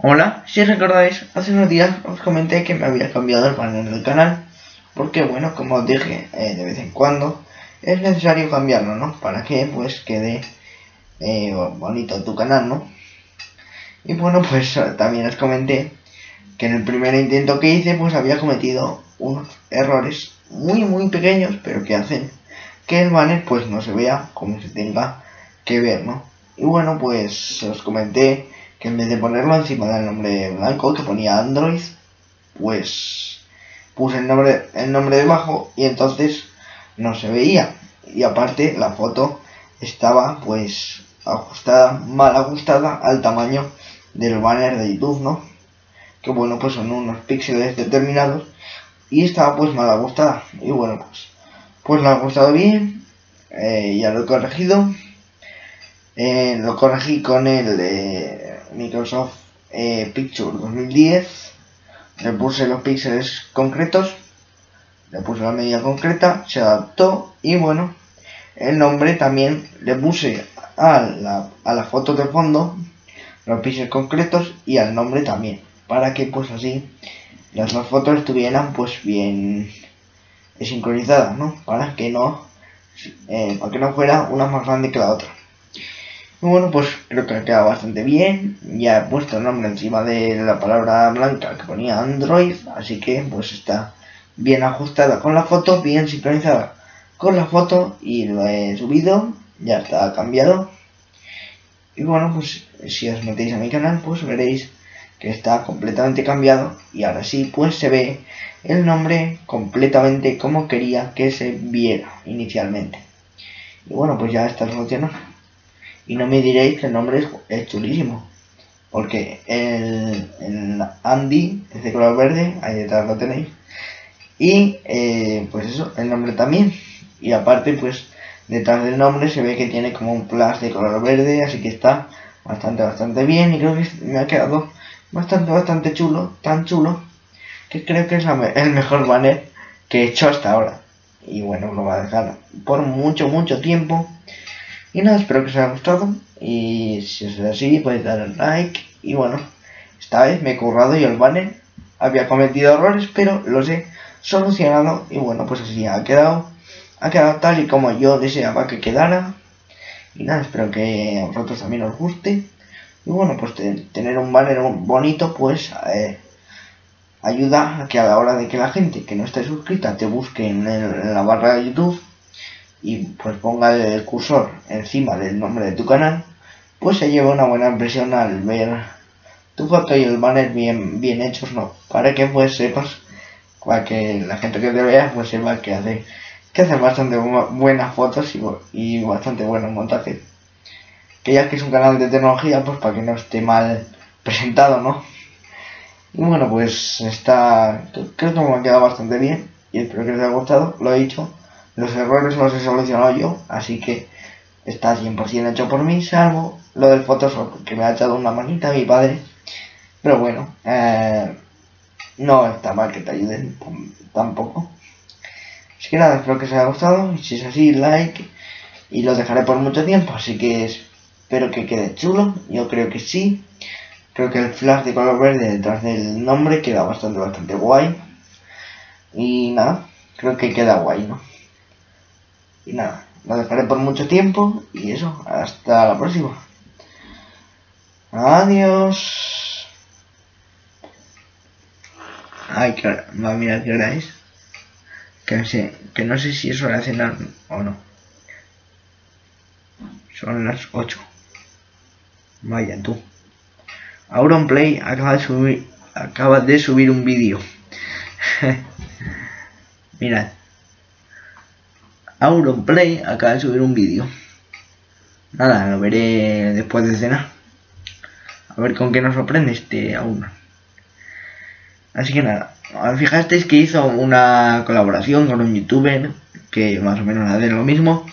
Hola, si recordáis, hace unos días os comenté que me había cambiado el banner del canal, porque bueno, como os dije, eh, de vez en cuando es necesario cambiarlo, ¿no? Para que pues quede eh, bonito tu canal, ¿no? Y bueno, pues también os comenté que en el primer intento que hice pues había cometido unos errores muy muy pequeños, pero que hacen que el banner pues no se vea como se tenga que ver, ¿no? Y bueno, pues os comenté que en vez de ponerlo encima del nombre blanco que ponía Android, pues puse el nombre, el nombre debajo y entonces no se veía. Y aparte la foto estaba pues ajustada, mal ajustada al tamaño del banner de YouTube, ¿no? Que bueno, pues son unos píxeles determinados y estaba pues mal ajustada. Y bueno, pues, pues lo ha ajustado bien, eh, ya lo he corregido. Eh, lo corregí con el Microsoft eh, Picture 2010 le puse los píxeles concretos. Le puse la medida concreta se adaptó y bueno el nombre también le puse a la, a la foto de fondo los píxeles concretos y al nombre también para que pues así las dos fotos estuvieran pues bien sincronizadas no para que no eh, para que no fuera una más grande que la otra bueno, pues creo que ha quedado bastante bien. Ya he puesto el nombre encima de la palabra blanca que ponía Android, así que pues está bien ajustada con la foto, bien sincronizada con la foto y lo he subido, ya está cambiado. Y bueno, pues si os metéis a mi canal, pues veréis que está completamente cambiado y ahora sí, pues se ve el nombre completamente como quería que se viera inicialmente. Y bueno, pues ya está solucionado. Y no me diréis que el nombre es, chulísimo. Porque el, Andy es de color verde, ahí detrás lo tenéis. Y eh, pues eso, el nombre también. Y aparte, pues detrás del nombre se ve que tiene como un plus de color verde, así que está bastante, bastante bien. Y creo que me ha quedado bastante, bastante chulo, tan chulo, que creo que es el mejor banner que he hecho hasta ahora. Y bueno, lo va a dejar por mucho, mucho tiempo. Y nada, espero que os haya gustado. Y si es así, podéis dar el like. Y bueno, esta vez me he currado y el banner había cometido errores, pero los he solucionado. Y bueno, pues así ha quedado. Ha quedado tal y como yo deseaba que quedara. Y nada, espero que a vosotros también os guste. Y bueno, pues tener un banner bonito, pues eh, ayuda a que a la hora de que la gente que no esté suscrita te busque en la barra de YouTube y pues ponga el cursor encima del nombre de tu canal, pues se lleva una buena impresión al ver tu foto y el banner bien, bien hechos, ¿no? Para que pues sepas, para que la gente que te vea pues sepa que hace, que hace bastante buenas fotos y, y bastante buenos montajes. Que ya que es un canal de tecnología, pues para que no esté mal presentado, ¿no? Y bueno, pues está, creo que me ha quedado bastante bien y espero que os haya gustado, lo he dicho los errores los he solucionado yo, así que está 100% hecho por mí, salvo lo del Photoshop, que me ha echado una manita mi padre. Pero bueno, eh, no está mal que te ayuden tampoco. Así que nada, espero que os haya gustado. Si es así, like. Y lo dejaré por mucho tiempo, así que espero que quede chulo. Yo creo que sí. Creo que el flash de color verde detrás del nombre queda bastante, bastante guay. Y nada, creo que queda guay, ¿no? Y nada, lo dejaré por mucho tiempo y eso, hasta la próxima. Adiós. Ay, que va a mirar qué hora es. Que, sé, que no sé si es hora de cenar o no. Son las 8. Vaya tú. Auronplay acaba de subir acaba de subir un vídeo. Mirad. Auronplay acaba de subir un vídeo. Nada, lo veré después de cenar. A ver con qué nos sorprende este Auron. Así que nada, fijasteis que hizo una colaboración con un youtuber que más o menos hace lo mismo,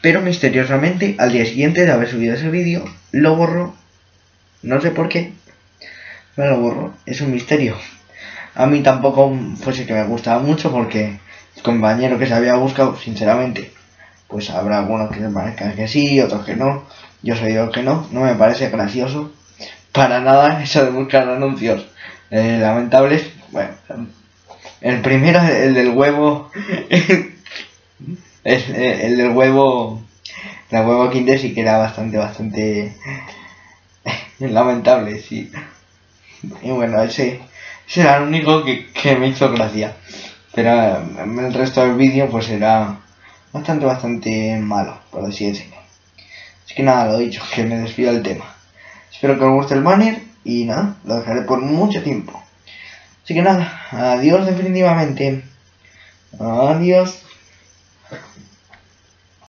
pero misteriosamente al día siguiente de haber subido ese vídeo lo borró. No sé por qué, pero lo borró. Es un misterio. A mí tampoco fuese que me gustaba mucho porque compañero que se había buscado, sinceramente, pues habrá algunos que me parezcan que sí, otros que no. Yo soy yo que no, no me parece gracioso. para nada eso de buscar anuncios eh, lamentables. Bueno, el primero, el del huevo, el, el del huevo, la huevo Kinder sí que era bastante, bastante lamentable, sí. Y bueno, ese, ese era el único que, que me hizo gracia. Pero el resto del vídeo pues era bastante, bastante malo, por así decirlo. Así que nada, lo dicho, que me despido del tema. Espero que os guste el banner y nada, lo dejaré por mucho tiempo. Así que nada, adiós definitivamente. Adiós.